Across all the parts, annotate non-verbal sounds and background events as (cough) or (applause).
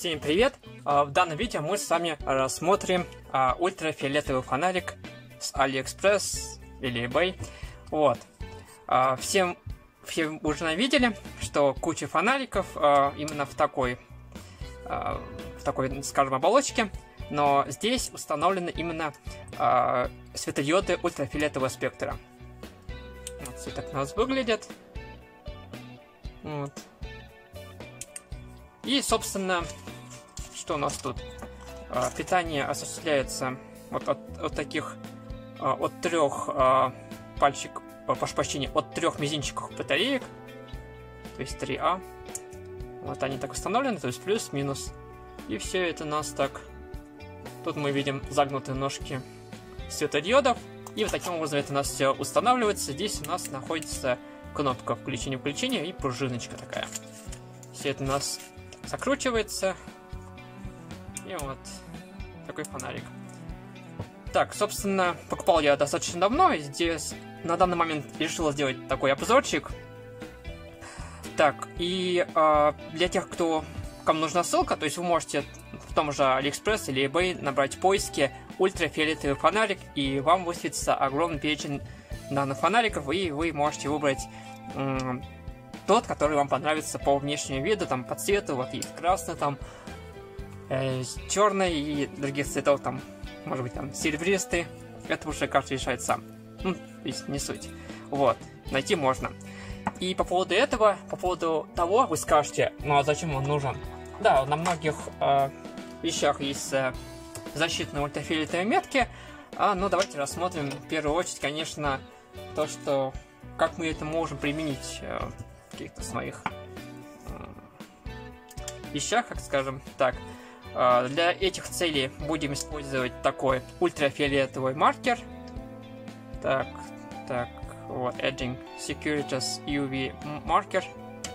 Всем привет! А, В данном видео мы с вами рассмотрим а, ультрафиолетовый фонарик с AliExpress или eBay. Вот. А, Всем, все уже видели, что куча фонариков именно в такой, в такой, скажем, оболочке, но здесь установлены именно светодиоды ультрафиолетового спектра. Вот все так у нас выглядят. Вот. И, собственно, что у нас тут? А, питание осуществляется вот от, от таких, а, от трех а, пальчик, прошу прощения, от трех мизинчиков батареек, то есть 3А. Вот они так установлены, то есть плюс-минус. И все это у нас так... Тут мы видим загнутые ножки светодиодов. И вот таким образом это у нас все устанавливается. Здесь у нас находится кнопка включения-выключения и пружиночка такая. Все это у нас закручивается. И вот такой фонарик. Так, собственно, покупал я достаточно давно, и здесь на данный момент решил сделать такой обзорчик. Так, и э, для тех, кто кому нужна ссылка, то есть вы можете в том же AliExpress или eBay набрать поиски ультрафиолетовый фонарик, и вам высветится огромный перечень данных фонариков, и вы можете выбрать м- тот, который вам понравится по внешнему виду, там по цвету, вот есть красный, там э, черный и других цветов, там, может быть, там серебристый. Это уже каждый решает сам. Ну, то есть не суть. Вот, найти можно. И по поводу этого, по поводу того, вы скажете, ну а зачем он нужен? Да, на многих э, вещах есть э, защитные ультрафиолетовые метки. А, ну, давайте рассмотрим в первую очередь, конечно, то, что как мы это можем применить э, в каких-то своих э, вещах, как скажем так. Э, для этих целей будем использовать такой ультрафиолетовый маркер. Так, так, вот, Edging Securitas UV маркер.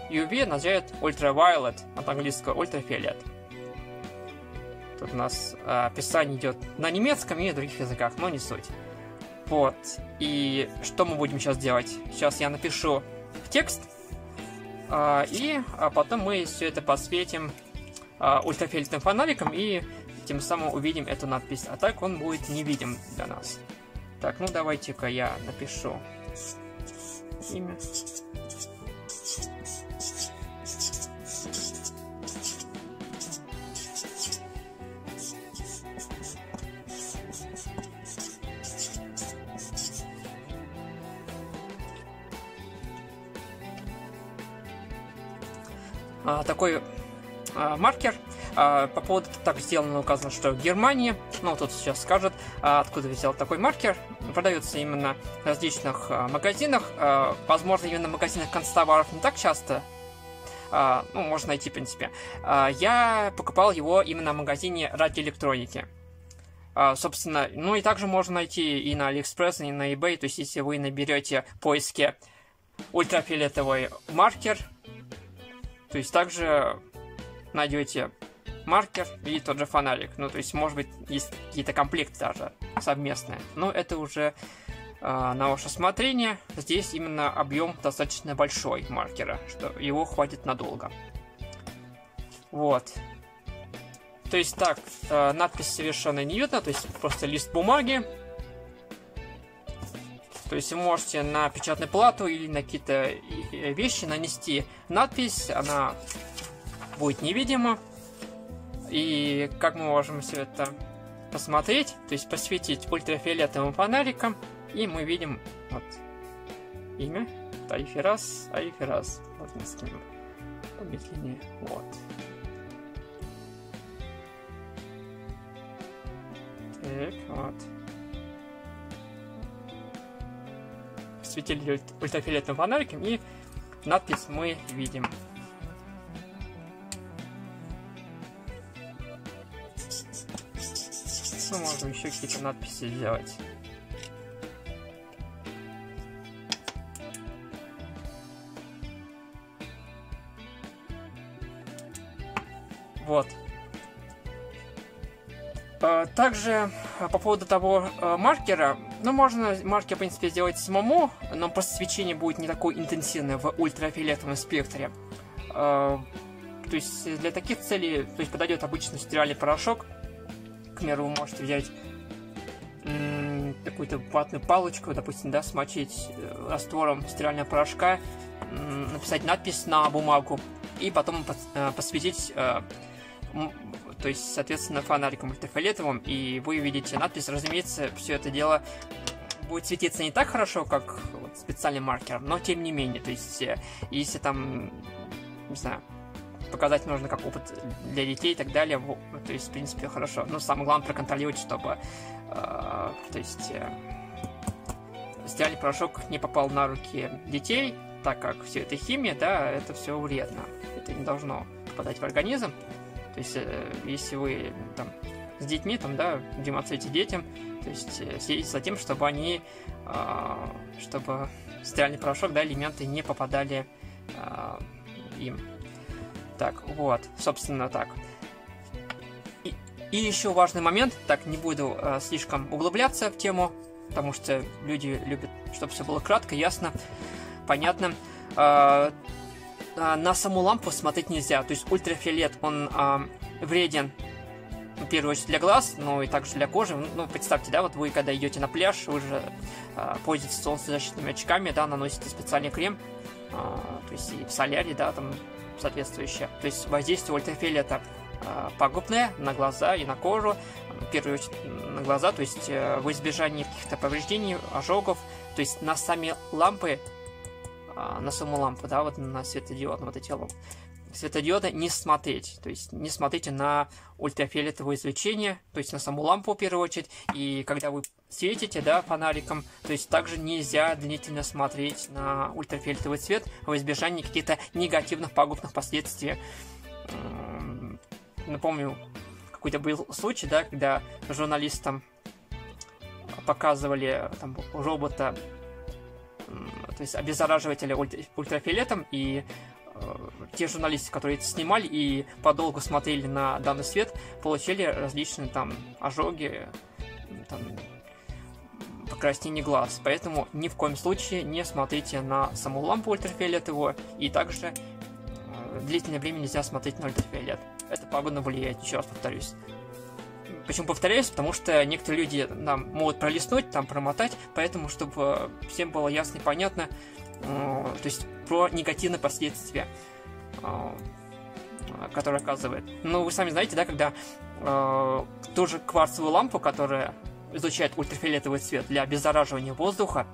UV означает Ultraviolet, от английского ультрафиолет. Тут у нас э, описание идет на немецком и других языках, но не суть. Вот. И что мы будем сейчас делать? Сейчас я напишу текст, и а потом мы все это посветим э, ультрафиолетовым фонариком, и тем самым увидим эту надпись. А так он будет невидим для нас. Так, ну давайте-ка я напишу имя. А, такой а, маркер. А, по поводу так сделано указано, что в Германии, ну тут сейчас скажет, а, откуда взял такой маркер, продается именно в различных магазинах, возможно именно в магазинах концтоваров не так часто, ну можно найти в принципе. Я покупал его именно в магазине радиоэлектроники. А, собственно, ну и также можно найти и на AliExpress, и на eBay, то есть если вы наберете в поиске ультрафиолетовый маркер, то есть также найдете маркер и тот же фонарик. Ну, то есть, может быть, есть какие-то комплекты даже совместные. Но это уже э, на ваше усмотрение. Здесь именно объем достаточно большой маркера, что его хватит надолго. Вот. То есть так, э, надпись совершенно не видно, то есть просто лист бумаги. То есть вы можете на печатную плату или на какие-то вещи нанести надпись, она будет невидима. И как мы можем все это посмотреть, то есть посветить ультрафиолетовым фонариком, и мы видим вот имя Айферас, Айферас. Латинским помедленнее. Вот. Так, вот. светили ультрафиолетовым фонариком, и надпись мы видим. Ну, можем еще какие-то надписи сделать. Вот. Также по поводу того маркера, ну, можно маркер, в принципе, сделать самому, но просто свечение будет не такое интенсивное в ультрафиолетовом спектре. То есть для таких целей то есть подойдет обычный стиральный порошок. К примеру, вы можете взять какую-то ватную палочку, допустим, да, смочить э, раствором стирального порошка, написать надпись на бумагу и потом э, посветить, э, то есть, соответственно, фонариком ультрафиолетовым, и вы видите надпись. Разумеется, все это дело будет светиться не так хорошо, как вот специальный маркер, но тем не менее, то есть, если там, не знаю, показать нужно как опыт для детей и так далее, то есть, в принципе, хорошо. Но самое главное проконтролировать, чтобы а, то есть э, стиральный порошок не попал на руки детей, так как все это химия, да, это все вредно. Это не должно попадать в организм. То есть, э, если вы там с детьми, там, да, демонстрируете детям, то есть э, следите за тем, чтобы они, а, чтобы стиральный порошок, да, элементы не попадали а, им. Так, вот, собственно, так. И еще важный момент, так не буду э, слишком углубляться в тему, потому что люди любят, чтобы все было кратко, ясно, понятно. Э, э, на саму лампу смотреть нельзя, то есть ультрафиолет, он э, вреден в первую очередь для глаз, но и также для кожи. Ну, представьте, да, вот вы когда идете на пляж, вы же э, пользуетесь солнцезащитными очками, да, наносите специальный крем, э, то есть и в соляре, да, там соответствующее. То есть воздействие ультрафиолета пагубное на глаза и на кожу, в первую очередь на глаза, то есть э, в избежании каких-то повреждений, ожогов, то есть на сами лампы, э, на саму лампу, да, вот на светодиодные вот эти светодиоды не смотреть, то есть не смотрите на ультрафиолетовое излучение, то есть на саму лампу в первую очередь, и когда вы светите, да, фонариком, то есть также нельзя длительно смотреть на ультрафиолетовый цвет в избежании каких-то негативных пагубных последствий. Напомню, какой-то был случай, да, когда журналистам показывали там, робота, то есть обеззараживателя ультрафиолетом, и те журналисты, которые это снимали и подолгу смотрели на данный свет, получили различные там ожоги, там, покраснение глаз. Поэтому ни в коем случае не смотрите на саму лампу ультрафиолетовую, и также э, длительное время нельзя смотреть на ультрафиолет это пагубно влияет, еще раз повторюсь. Почему повторяюсь? Потому что некоторые люди нам могут пролистнуть, там промотать, поэтому, чтобы всем было ясно и понятно, э, то есть про негативные последствия, э, которые оказывает. Ну, вы сами знаете, да, когда э, ту же кварцевую лампу, которая излучает ультрафиолетовый цвет для обеззараживания воздуха,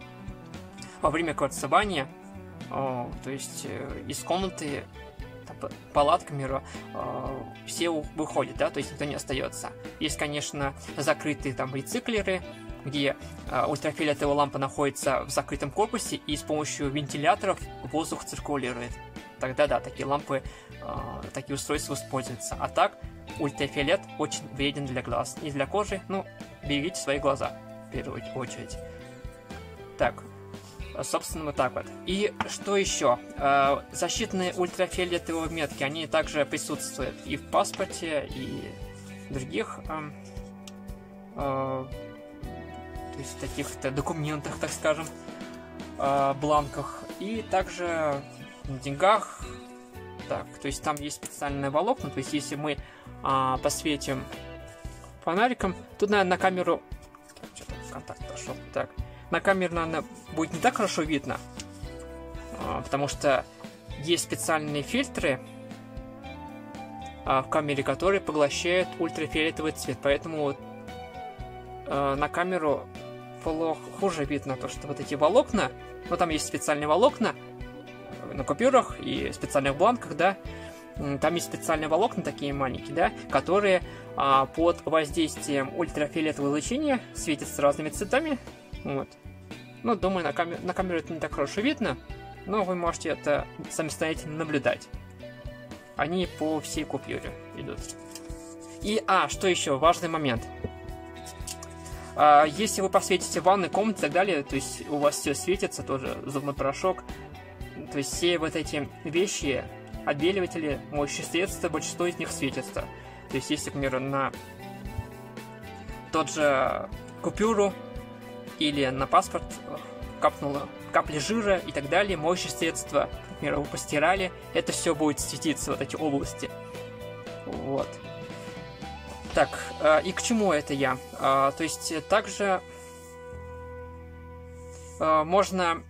во время кварцевания, э, то есть э, из комнаты палатками э, все выходят, да, то есть никто не остается. Есть, конечно, закрытые там рециклеры, где э, ультрафиолетовая лампа находится в закрытом корпусе и с помощью вентиляторов воздух циркулирует. Тогда да, такие лампы, э, такие устройства используются. А так, ультрафиолет очень вреден для глаз и для кожи. Ну, берегите свои глаза в первую очередь. Так, Собственно, вот так вот. И что еще? Э, защитные ультрафиолетовые метки, они также присутствуют и в паспорте, и в других э, э, то есть таких-то документах, так скажем, бланках. И также на деньгах. Так, то есть там есть специальные волокна, то есть если мы посветим фонариком, тут, наверное, на камеру... Что-то контакт пошел. Так, на камере, наверное, будет не так хорошо видно, а, потому что есть специальные фильтры а, в камере, которые поглощают ультрафиолетовый цвет, поэтому а, на камеру плохо, хуже видно то, что вот эти волокна, ну там есть специальные волокна на купюрах и специальных бланках, да, там есть специальные волокна такие маленькие, да, которые а, под воздействием ультрафиолетового излучения светятся разными цветами, вот. Ну, думаю, на, камер... на камеру это не так хорошо видно, но вы можете это самостоятельно наблюдать. Они по всей купюре идут. И, а, что еще, важный момент. А, если вы посветите в ванной комнате и так далее, то есть у вас все светится, тоже зубной порошок, то есть все вот эти вещи, отбеливатели, моющие средства, большинство из них светятся. То есть если, к примеру, на тот же купюру или на паспорт капнуло капли жира и так далее, моющие средства, например, вы постирали, это все будет светиться, вот эти области. Вот. Так, э, и к чему это я? Э, то есть также э, можно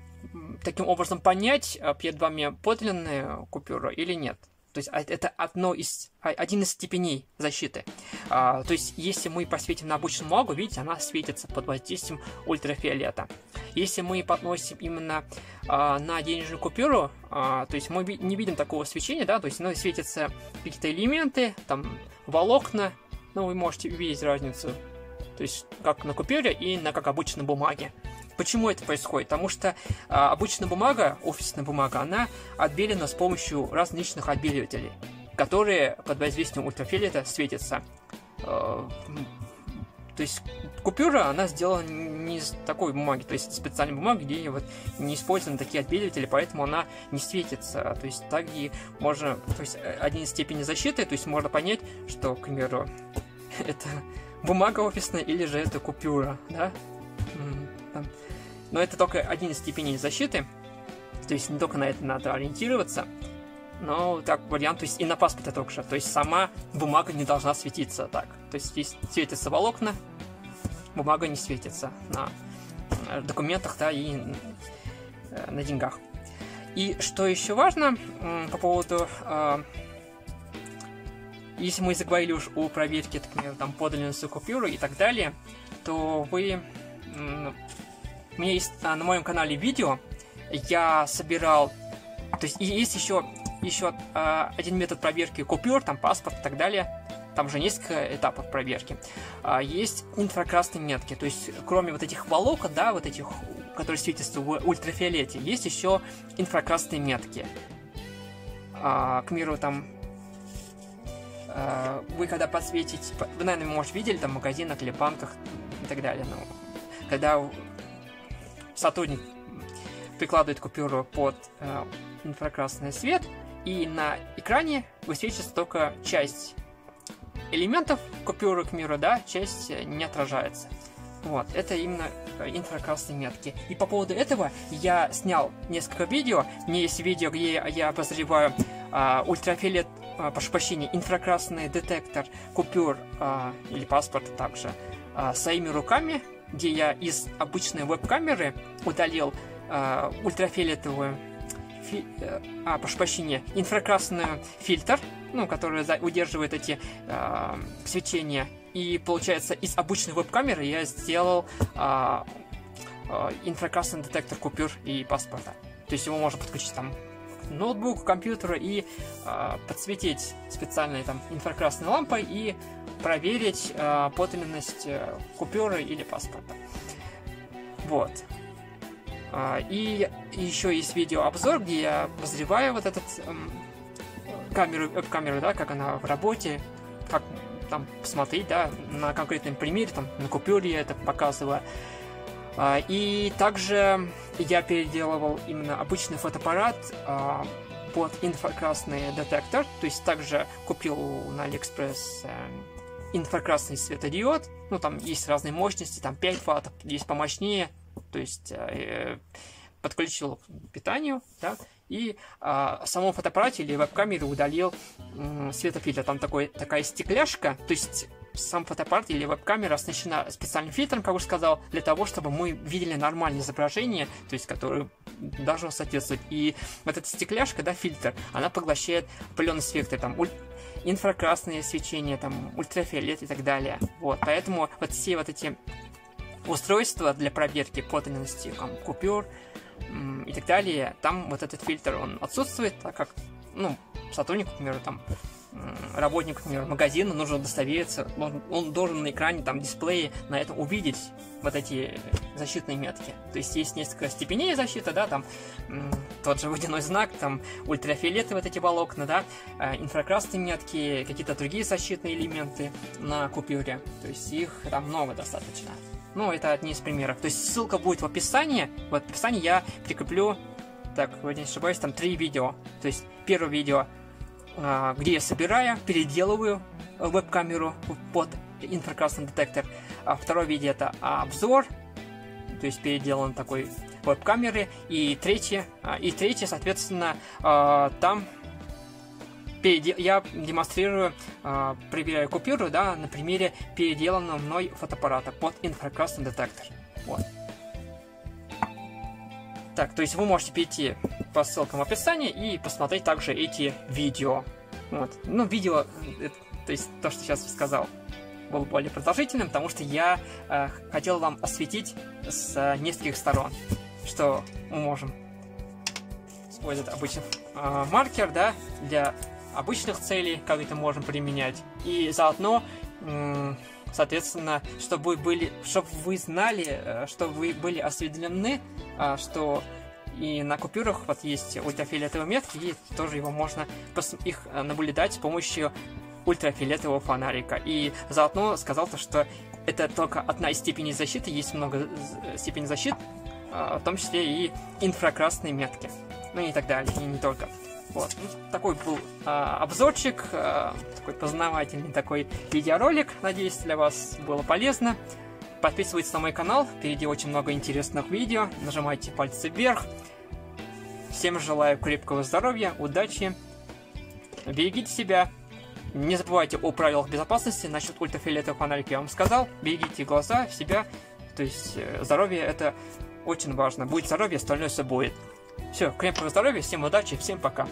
таким образом понять, перед вами подлинная купюра или нет. То есть а, это одно из, а, один из степеней защиты. А, то есть если мы посветим на обычную бумагу, видите, она светится под воздействием ультрафиолета. Если мы подносим именно а, на денежную купюру, а, то есть мы не видим такого свечения, да, то есть ну, светятся какие-то элементы, там волокна, ну вы можете увидеть разницу. То есть как на купюре и на как обычной бумаге. Почему это происходит? Потому что а, обычная бумага, офисная бумага, она отбелена с помощью различных отбеливателей, которые под воздействием ультрафиолета светятся. А, то есть купюра, она сделана не из такой бумаги, то есть специальной бумаги, где вот не использованы такие отбеливатели, поэтому она не светится. То есть так и можно, то есть э, один из степеней защиты, то есть можно понять, что, к примеру, (laughs) это бумага офисная или же это купюра, да? Но это только один из степеней защиты. То есть не только на это надо ориентироваться. Но так вариант, то есть и на паспорте только То есть сама бумага не должна светиться так. То есть здесь светятся волокна, бумага не светится на э, документах, да, и э, на деньгах. И что еще важно по поводу э, если мы заговорили уж о проверке, например, там подлинности купюры и так далее, то вы у меня есть на моем канале видео, я собирал, то есть есть еще, еще а, один метод проверки купюр, там паспорт и так далее, там же несколько этапов проверки. А, есть инфракрасные метки, то есть кроме вот этих волокон, да, вот этих, которые светятся в ультрафиолете, есть еще инфракрасные метки. А, к миру там а, вы когда подсветите, вы, наверное, может, видели там в магазинах или банках и так далее, но когда сотрудник прикладывает купюру под э, инфракрасный свет, и на экране высвечивается только часть элементов купюры к миру, да, часть э, не отражается. Вот, это именно э, инфракрасные метки. И по поводу этого я снял несколько видео. Меня есть видео, где я обозреваю э, ультрафиолет, э, прошу прощения, инфракрасный детектор купюр э, или паспорта также э, своими руками где я из обычной веб-камеры удалил э, ультрафиолетовую фи, э, а, прошу прощения, инфракрасный фильтр, ну, который за, удерживает эти э, свечения. И получается, из обычной веб-камеры я сделал э, э, инфракрасный детектор купюр и паспорта. То есть его можно подключить там к ноутбуку, компьютеру и э, подсветить специальной там инфракрасной лампой и проверить э, подлинность э, купюры или паспорта. Вот. А, и еще есть видеообзор, где я обозреваю вот этот эм, камеру, веб-камеру, да, как она в работе, как там посмотреть, да, на конкретном примере, там, на купюре я это показываю. А, и также я переделывал именно обычный фотоаппарат а, под инфракрасный детектор, то есть также купил на Алиэкспресс эм, инфракрасный светодиод, ну там есть разные мощности, там 5 ватт, есть помощнее, то есть э, подключил к питанию, да, и э, самом фотоаппарате или веб-камере удалил э, светофильтр. Там такой, такая стекляшка, то есть сам фотоаппарат или веб-камера оснащена специальным фильтром, как уже сказал, для того, чтобы мы видели нормальное изображение, то есть которое должно соответствовать. И вот эта стекляшка, да, фильтр, она поглощает определенный спектр, там, инфракрасное свечение, там, ультрафиолет и так далее. Вот, поэтому вот все вот эти устройства для проверки подлинности там, купюр и так далее, там вот этот фильтр, он отсутствует, так как, ну, сотрудник, к примеру, там, работник, например, магазина нужно удостовериться, он, он должен на экране, там, дисплее на этом увидеть вот эти защитные метки. То есть есть несколько степеней защиты, да, там тот же водяной знак, там ультрафиолеты вот эти волокна, да, э, инфракрасные метки, какие-то другие защитные элементы на купюре. То есть их там много достаточно. Ну, это одни из примеров. То есть ссылка будет в описании. В описании я прикреплю, так, вроде не ошибаюсь, там три видео. То есть первое видео а, где я собираю, переделываю веб-камеру под инфракрасный детектор. А второе видео это обзор то есть переделан такой веб-камеры. И третье, а, и третье, соответственно, а, там я демонстрирую, э, проверяю купюру, да, на примере переделанного мной фотоаппарата под инфракрасный детектор. Вот. Так, то есть вы можете перейти по ссылкам в описании и посмотреть также эти видео. Вот. Ну, видео, это, то есть то, что сейчас сказал, было более продолжительным, потому что я э, хотел вам осветить с э, нескольких сторон, что мы можем использовать обычный э, маркер, да, для обычных целей, как это можем применять, и заодно, э, соответственно, чтобы вы были, чтобы вы знали, э, чтобы вы были осведомлены, э, что и на купюрах вот есть ультрафиолетовые метки, и тоже его можно их э, наблюдать с помощью ультрафиолетового фонарика. И заодно сказал то, что это только одна из степеней защиты, есть много степеней защиты, а, в том числе и инфракрасные метки. Ну и так далее, и не только. Вот. Ну, такой был а, обзорчик, а, такой познавательный такой видеоролик. Надеюсь, для вас было полезно. Подписывайтесь на мой канал, впереди очень много интересных видео. Нажимайте пальцы вверх. Всем желаю крепкого здоровья, удачи. Берегите себя. Не забывайте о правилах безопасности. Насчет ультрафиолетовых фонариков я вам сказал. Берегите глаза, себя. То есть э, здоровье это очень важно. Будет здоровье, остальное все будет. Все, крепкого здоровья, всем удачи, всем пока.